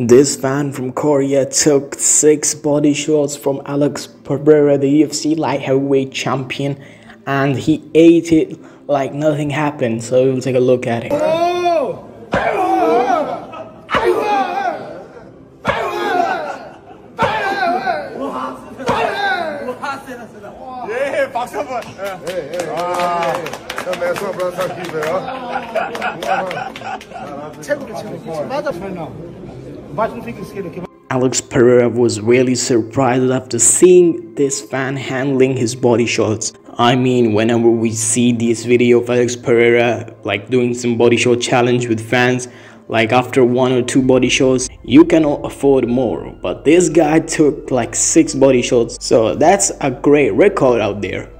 This fan from Korea took six body shots from Alex Pereira, the UFC light heavyweight champion, and he ate it like nothing happened. So we'll take a look at it. 예, 박수 한 번. 예. 아, 형 내가 수업 불안 삼키고요. 최고로 최고. 맞아 설마. 맞은 피기 스킬을 이렇게 Alex Pereira was really surprised after seeing this fan handling his body shots. I mean, whenever we see this video of Alex Pereira like doing some body shot challenge with fans, like after one or two body shots, you cannot afford more. But this guy took like six body shots, so that's a great record out there.